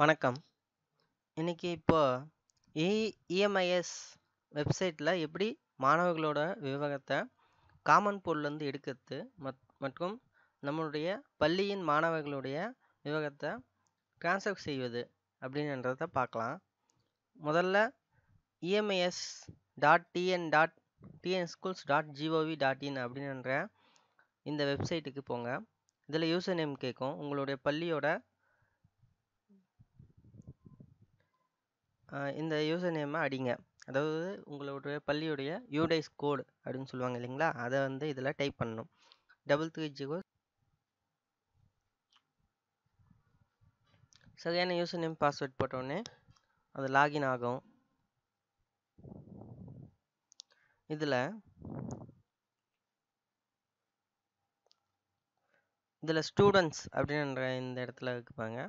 வணக்கம். இன்னைக்கு இப்போ இ இஎம்ஐஎஸ் வெப்சைட்டில் எப்படி மாணவர்களோட விவகத்தை காமன் பூல்லேருந்து எடுக்கிறது மத் மற்றும் நம்மளுடைய பள்ளியின் மாணவர்களுடைய விவகத்தை ட்ரான்ஸ்ஃபர் செய்வது அப்படின்றத பார்க்கலாம். முதல்ல EMIS dot TN dot TN schools dot GOV dot in அப்படின்ற இந்த வெப்சைட்டுக்கு போங்க. இதில் யூசர் நேம் கேட்கும். உங்களுடைய பள்ளியோட இந்த யூசர் நேமை அடிங்க. அதாவது உங்களுடைய பள்ளியுடைய யூடைஸ் கோடு அப்படின்னு சொல்லுவாங்க இல்லைங்களா? அதை வந்து இதில் டைப் பண்ணணும். 330 சரியான யூசர் நேம், பாஸ்வேர்ட் போட்டோடனே அது லாகின் ஆகும். இதில் இதில் ஸ்டூடண்ட்ஸ் அப்படின்ற இந்த இடத்துல இருக்குப்பாங்க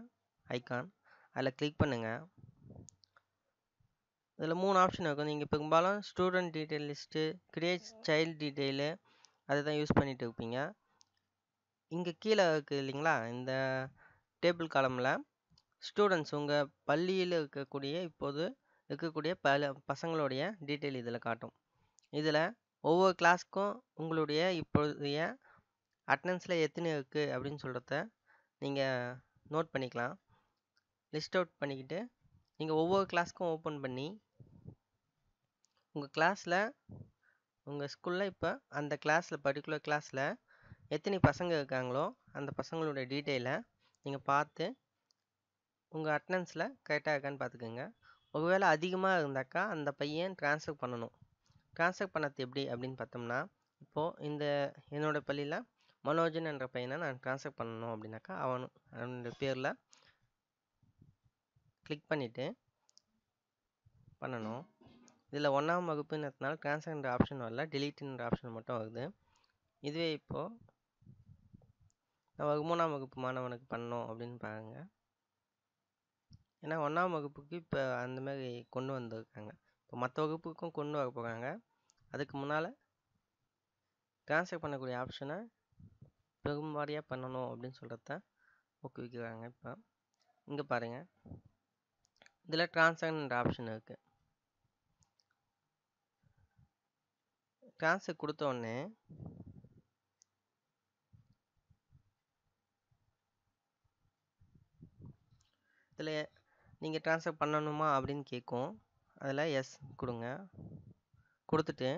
ஐக்கான் அதில் கிளிக் பண்ணுங்கள் இதில் மூணு ஆப்ஷன் இருக்கும். நீங்கள் பெரும்பாலும் student detail list, create child detail அதுதான் யூஸ் பண்ணிட்டு இருப்பீங்க. இங்கே கீழே இருக்குது இல்லைங்களா? இந்த டேபிள் காலமில் ஸ்டூடெண்ட்ஸ் உங்கள் பள்ளியில் இருக்கக்கூடிய இப்போது இருக்கக்கூடிய பல பசங்களுடைய டீட்டெயில் இதில் காட்டும். இதில் ஒவ்வொரு கிளாஸ்க்கும் உங்களுடைய இப்போதைய அட்டண்டன்ஸில் எத்தனை இருக்குது அப்படின்னு சொல்கிறத நீங்கள் நோட் பண்ணிக்கலாம். லிஸ்ட் அவுட் பண்ணிக்கிட்டு, நீங்கள் ஒவ்வொரு கிளாஸ்க்கும் ஓப்பன் பண்ணி உங்கள் கிளாஸில் உங்கள் ஸ்கூலில் இப்போ அந்த கிளாஸில் பர்டிகுலர் கிளாஸில் எத்தனை பசங்க இருக்காங்களோ, அந்த பசங்களோட டீட்டெயிலை நீங்கள் பார்த்து உங்கள் அட்டனன்ஸில் கரெக்டாக இருக்கான்னு பார்த்துக்குங்க ஒருவேளை அதிகமாக இருந்தாக்கா, அந்த பையன் ட்ரான்ஸ்ஃபர் பண்ணணும். ட்ரான்ஸ்ஃபர் பண்ணது எப்படி அப்படின்னு பார்த்தோம்னா, இப்போது இந்த என்னோட பள்ளியில் மனோஜன் என்ற பையனை நான் ட்ரான்ஸ்ஃபர் பண்ணணும் அப்படின்னாக்கா, அவன் அவனுடைய பேரில் கிளிக் பண்ணிவிட்டு பண்ணணும். இதில் ஒன்றாம் வகுப்புன்றதுனால ட்ரான்ஸ்ஃபர்ன்ற ஆப்ஷன் வரல. டெலீட்ன்ற ஆப்ஷன் மட்டும் வருது. இதுவே இப்போது நம்ம மூணாம் வகுப்பு மாணவனுக்கு பண்ணணும் அப்படின்னு பாருங்க. ஏன்னா ஒன்றாம் வகுப்புக்கு இப்போ அந்தமாரி கொண்டு வந்திருக்காங்க. இப்போ மற்ற வகுப்புக்கும் கொண்டு வர போகிறாங்க அதுக்கு முன்னால் ட்ரான்ஸ்ஃபர் பண்ணக்கூடிய ஆப்ஷனை பெரும்வாரியா பண்ணணும் அப்படின்னு சொல்கிறத ஊக்குவிக்கிறாங்க இப்போ இங்கே பாருங்கள் இதில் ட்ரான்ஸ்ஃபர்ன்ற ஆப்ஷன் இருக்குது ட்ரான்ஸ்ஃபர் கொடுத்த உடனே இதில் நீங்கள் ட்ரான்ஸ்ஃபர் பண்ணணுமா அப்படின்னு கேட்கும். அதில் எஸ் கொடுங்க கொடுத்துட்டு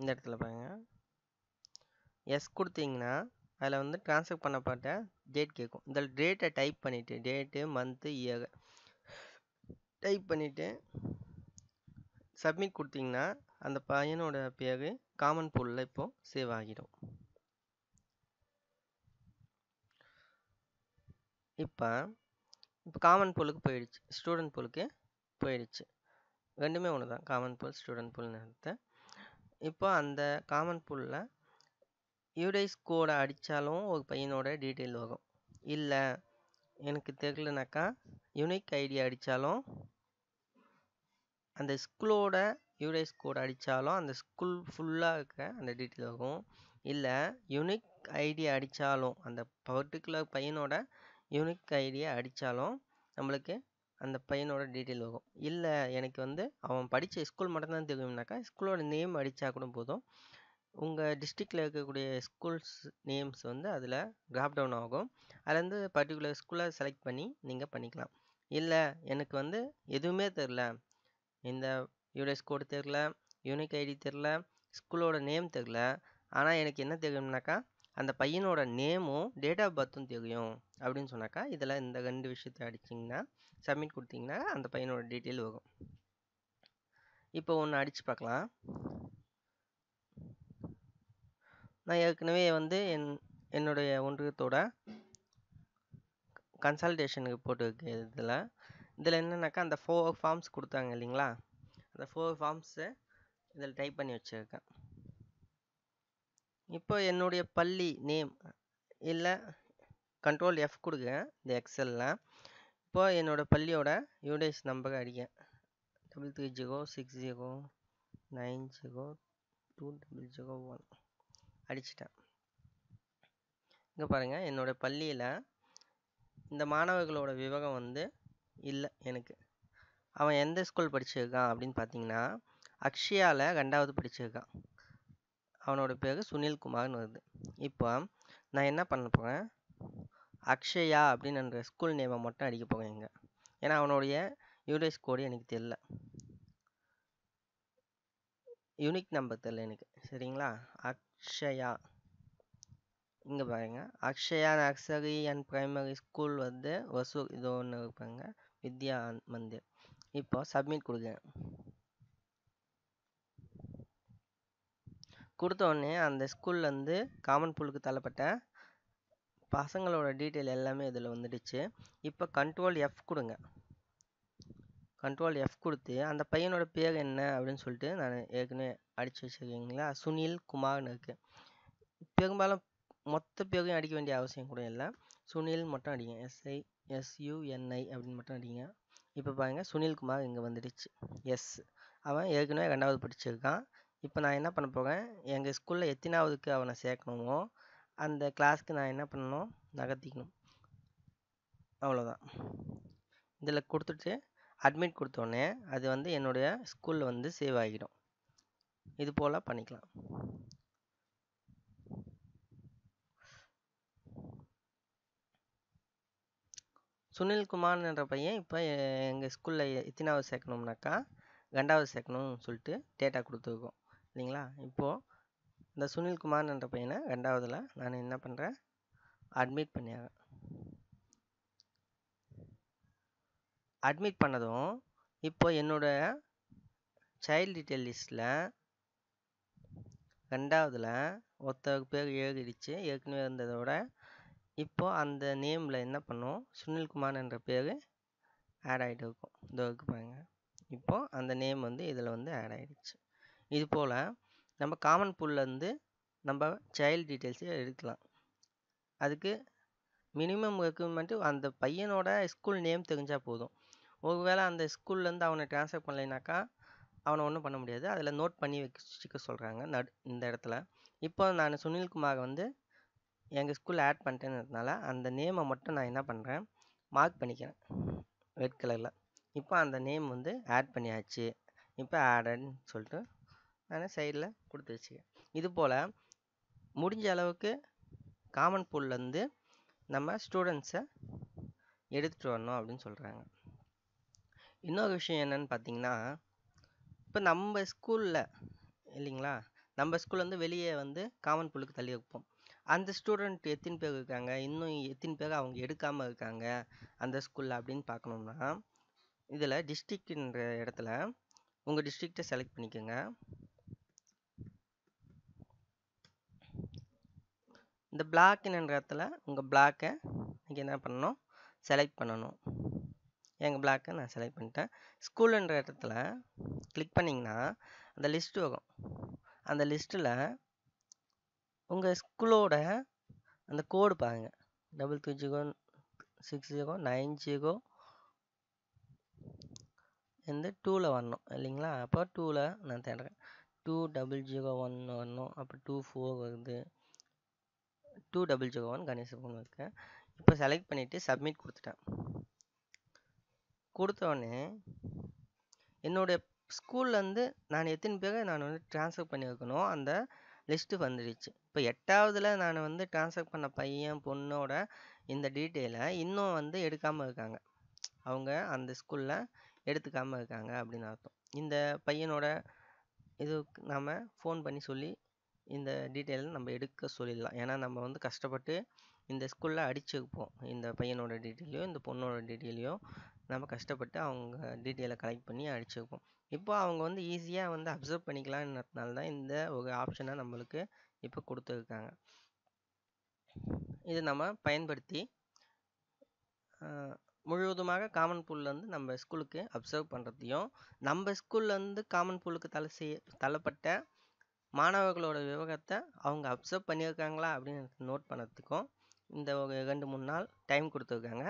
இந்த இடத்துல பாருங்க. எஸ் கொடுத்தீங்கன்னா அதில் வந்து ட்ரான்ஸ்ஃபர் பண்ணப்பட்ட டேட் கேட்கும். இந்த டேட்டை டைப் பண்ணிவிட்டு டேட்டு, மந்த்து, இயர் டைப் பண்ணிவிட்டு சப்மிட் கொடுத்தீங்கன்னா அந்த பையனோட பேர் காமன் பூலில் இப்போது சேவ் ஆகிடும். இப்போ இப்போ காமன் பூலுக்கு போயிடுச்சு. ஸ்டூடெண்ட் பூலுக்கு போயிடுச்சு. ரெண்டுமே ஒன்று தான். காமன் பூல், ஸ்டூடெண்ட் ஸ்டூடண்ட் பூல்ன்றது. இப்போ அந்த காமன் பூலில் யூடைஸ் கோடை அடித்தாலும் ஒரு பையனோட டீட்டெயில் வரும். இல்லை எனக்கு தெரியலனாக்கா, யுனிக் ஐடி அடித்தாலும் அந்த ஸ்கூலோட யூடைஸ் கோட் அடித்தாலும் அந்த ஸ்கூல் ஃபுல்லாக இருக்க அந்த டீட்டெயில் ஆகும் இல்லை யுனிக் ஐடி அடித்தாலும் அந்த பர்ட்டிகுலர் பையனோட யுனிக் ஐடியை அடித்தாலும் நம்மளுக்கு அந்த பையனோட டீட்டெயில் வரும். இல்லை எனக்கு வந்து அவன் படித்த ஸ்கூல் மட்டும்தான் தெரியும்னாக்கா, ஸ்கூலோட நேம் அடித்தா கூட போதும். உங்கள் டிஸ்ட்ரிக்டில் இருக்கக்கூடிய ஸ்கூல்ஸ் நேம்ஸ் வந்து அதில் ட்ராப் டவுன் ஆகும். அதுலேருந்து பர்ட்டிகுலர் ஸ்கூலை செலக்ட் பண்ணி நீங்கள் பண்ணிக்கலாம். இல்லை எனக்கு வந்து எதுவுமே தெரில இந்த யூடிஎஸ் கோடு தெரில யூனிக் ஐடி தெரில ஸ்கூலோட நேம் தெரியல. ஆனால் எனக்கு என்ன தெரியும்னாக்கா, அந்த பையனோட நேமும், டேட் ஆஃப் பர்த்தும் தெரியும் அப்படின்னு சொன்னாக்கா, இதில் இந்த ரெண்டு விஷயத்த அடிச்சீங்கன்னா, சப்மிட் கொடுத்தீங்கன்னா அந்த பையனோட டீட்டெயில் வரும். இப்போ ஒன்று அடித்து பார்க்கலாம். நான் ஏற்கனவே வந்து என் என்னுடைய ஒன்றியத்தோட கன்சல்டேஷனுக்கு போட்டு இதில் இதில் என்னென்னாக்கா அந்த ஃபோர் ஃபார்ம்ஸ் கொடுத்தாங்க இல்லைங்களா? அந்த ஃபோர் ஃபார்ம்ஸை இதில் டைப் பண்ணி வச்சுருக்கேன் இப்போ என்னுடைய பள்ளி நேம் இல்லை கண்ட்ரோல் எஃப் கொடுங்க இந்த எக்ஸலில் இப்போ என்னோட பள்ளியோட யூடைஸ் நம்பர் அடிக்கிறேன். 33060902001 அடிச்சுட்டேன். இங்கே பாருங்கள் என்னோட பள்ளியில் இந்த மாணவர்களோட விவரம் வந்து இல்லை எனக்கு. அவன் எந்த ஸ்கூல் படிச்சிருக்கான் அப்படின்னு பார்த்தீங்கன்னா அக்ஷயாவில் ரெண்டாவது படிச்சிருக்கான். அவனோட பேர் சுனில் குமார்னு வருது. இப்போ நான் என்ன பண்ண போகிறேன் அக்ஷயா அப்படின்ற ஸ்கூல் நேமை மட்டும் அடிக்க போகிறேன் இங்கே. ஏன்னா அவனுடைய யூடிஎஸ் கோடு எனக்கு தெரில யூனிக் நம்பர் தெரில எனக்கு. சரிங்களா? அக்ஷயா. இங்கே பாருங்க. Akshaya nursery and primary school வந்து ஒசூர் இது ஒன்று இருப்பாங்க வித்யா மந்திர் இப்போ சப்மிட் கொடுங்க. கொடுத்த உடனே அந்த ஸ்கூல்லேருந்து காமன் புல்லுக்கு தள்ளப்பட்ட பசங்களோட டீட்டெயில் எல்லாமே இதில் வந்துடுச்சு. இப்போ கண்ட்ரோல் எஃப் கொடுங்க. கண்ட்ரோல் எஃப் கொடுத்து அந்த பையனோட பேர் என்ன அப்படின்னு சொல்லிட்டு நான் ஏற்கனவே அடித்து வச்சுருக்கீங்களா? சுனில் குமார்னு இருக்குது பெரும்பாலும் மொத்த பேரையும் அடிக்க வேண்டிய அவசியம் கூட இல்லை. சுனில் மட்டும் அடிங்க. எஸ்ஐ எஸ்யூஎன்ஐ அப்படின்னு மட்டும் அடிங்க. இப்போ பாருங்கள் சுனில்குமார் இங்கே வந்துடுச்சு. எஸ் அவன் ஏற்கனவே ரெண்டாவது படிச்சிருக்கான். இப்போ நான் என்ன பண்ண போகிறேன் எங்கள் ஸ்கூலில் எத்தனாவதுக்கு அவனை சேர்க்கணுமோ அந்த கிளாஸ்க்கு நான் என்ன பண்ணணும்? நகர்த்திக்கணும். அவ்வளோதான் இதில் கொடுத்துட்டு அட்மிட் கொடுத்தோடனே அது வந்து என்னுடைய ஸ்கூலில் வந்து சேவ் ஆகிடும். இது போல் பண்ணிக்கலாம். சுனில்குமார் என்ற பையன் இப்போ எங்கள் ஸ்கூலில் எத்தனாவது சேர்க்கணும்னாக்கா ரெண்டாவது சேர்க்கணும்னு சொல்லிட்டு டேட்டா கொடுத்துருக்கோம். இல்லைங்களா? இப்போது இந்த சுனில்குமார் என்ற பையனை ரெண்டாவதில் நான் என்ன பண்ணுறேன் அட்மிட் பண்ணிடுறேன். அட்மிட் பண்ணதும் இப்போ என்னோட சைல்டு டீட்டெயில் லிஸ்ட்டில் ரெண்டாவதில் ஒருத்தருக்கு பேர் ஏறிடுச்சு ஏற்கனவே இருந்ததோட இப்போ அந்த நேமில் என்ன பண்ணும்? சுனில்குமார் என்ற பேர் ஆட் ஆகிட்டு இருக்கும் இதோ இருக்கு பாருங்க. இப்போ அந்த நேம் வந்து இதில் வந்து ஆட் ஆகிடுச்சு இது போல் நம்ம காமன் பூல்லேருந்து நம்ம சைல்டு டீட்டெயில்ஸை எடுக்கலாம். அதுக்கு மினிமம் ரெக்குவயர்மெண்ட்டு அந்த பையனோட ஸ்கூல் நேம் தெரிஞ்சால் போதும். ஒருவேளை அந்த ஸ்கூல்லேருந்து அவனை ட்ரான்ஸ்ஃபர் பண்ணலைனாக்கா அவனை ஒன்றும் பண்ண முடியாது. அதில் நோட் பண்ணி வச்சுக்க சொல்கிறாங்க நடு இந்த இடத்துல. இப்போ நான் சுனில்குமார் வந்து எங்கள் ஸ்கூலில் ஆட் பண்ணிட்டேன்றதுனால அந்த நேமை மட்டும் நான் என்ன பண்ணுறேன் மார்க் பண்ணிக்கிறேன். ரெட் கலரில் இப்போ அந்த நேம் வந்து ஆட் பண்ணியாச்சு. இப்போ ஆடட்னு சொல்லிட்டு நான் சைடில் கொடுத்து வச்சுக்கேன் இது போல் முடிஞ்ச அளவுக்கு காமன் பூல்லேருந்து நம்ம ஸ்டூடெண்ட்ஸை எடுத்துகிட்டு வரணும் அப்படின்னு சொல்கிறாங்க இன்னொரு விஷயம் என்னன்னு பார்த்தீங்கன்னா இப்போ நம்ம ஸ்கூலில் இல்லைங்களா? நம்ம ஸ்கூல்லேருந்து வெளியே வந்து காமன் புல்லுக்கு தள்ளி வைப்போம். அந்த ஸ்டூடெண்ட் எத்தனை பேர் இருக்காங்க இன்னும் எத்தனை பேர் அவங்க எடுக்காமல் இருக்காங்க அந்த ஸ்கூலில் அப்படின்னு பார்க்கணும்னா இதில் டிஸ்ட்ரிக்ட்ன்ற இடத்துல உங்கள் டிஸ்ட்ரிக்டை செலக்ட் பண்ணிக்கோங்க. இந்த பிளாக்குன்ற இடத்துல உங்கள் பிளாக்கை நீங்கள் என்ன பண்ணணும்? செலக்ட் பண்ணணும். எங்கள் பிளாக்கை நான் செலக்ட் பண்ணிட்டேன். ஸ்கூலுன்ற இடத்துல கிளிக் பண்ணிங்கன்னா அந்த லிஸ்ட்டு வரும். அந்த லிஸ்ட்டில் உங்கள் ஸ்கூலோட அந்த கோடு பாருங்கள் double three zero six zero nine zero வந்து டூவில் வரணும் இல்லைங்களா? அப்போ டூவில் நான் தேடுறேன். டூ டபுள் ஜீரோ ஒன் வரணும் அப்போ டூ ஃபோர் வருது. Two double zero one Ganeshapuram இருக்கேன் இப்போ செலக்ட் பண்ணிவிட்டு சப்மிட் கொடுத்துட்டேன். கொடுத்தோடனே என்னுடைய ஸ்கூல்லேருந்து நான் எத்தனை பேரை நான் வந்து ட்ரான்ஸ்ஃபர் பண்ணியிருக்கணும் அந்த லிஸ்ட்டு வந்துடுச்சு. இப்போ எட்டாவதில் நான் வந்து ட்ரான்ஸ்ஃபர் பண்ண பையன் பொண்ணோட இந்த டீட்டெயிலை இன்னும் வந்து எடுக்காமல் இருக்காங்க. அவங்க அந்த ஸ்கூலில் எடுத்துக்காமல் இருக்காங்க அப்படின்னு அர்த்தம். இந்த பையனோட இது நாம் ஃபோன் பண்ணி சொல்லி இந்த டீட்டெயில் நம்ம எடுக்க சொல்லிடலாம். ஏன்னா நம்ம வந்து கஷ்டப்பட்டு இந்த ஸ்கூலில் அடிச்சுப்போம் இந்த பையனோட டீட்டெயிலையோ இந்த பொண்ணோட டீட்டெயிலையோ நம்ம கஷ்டப்பட்டு அவங்க டீட்டெயிலை கலெக்ட் பண்ணி அடிச்சுப்போம் இப்போ அவங்க வந்து ஈஸியாக வந்து அப்சர்வ் பண்ணிக்கலாம்ன்றதுனால தான் இந்த ஒரு ஆப்ஷனை நம்மளுக்கு இப்போ கொடுத்துருக்காங்க. இது நம்ம பயன்படுத்தி முழுவதுமாக காமன் பூல்லேருந்து நம்ம ஸ்கூலுக்கு அப்சர்வ் பண்ணுறதையும் நம்ம ஸ்கூல்லேருந்து காமன் பூலுக்கு தலை செய்ய தள்ளப்பட்ட மாணவர்களோட விவரத்தை அவங்க அப்சர்வ் பண்ணியிருக்காங்களா அப்படின்னு நோட் பண்ணுறதுக்கும் இந்த ஒரு ரெண்டு மூணு நாள் டைம் கொடுத்துருக்காங்க.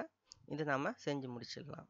இது நம்ம செஞ்சு முடிச்சிடலாம்.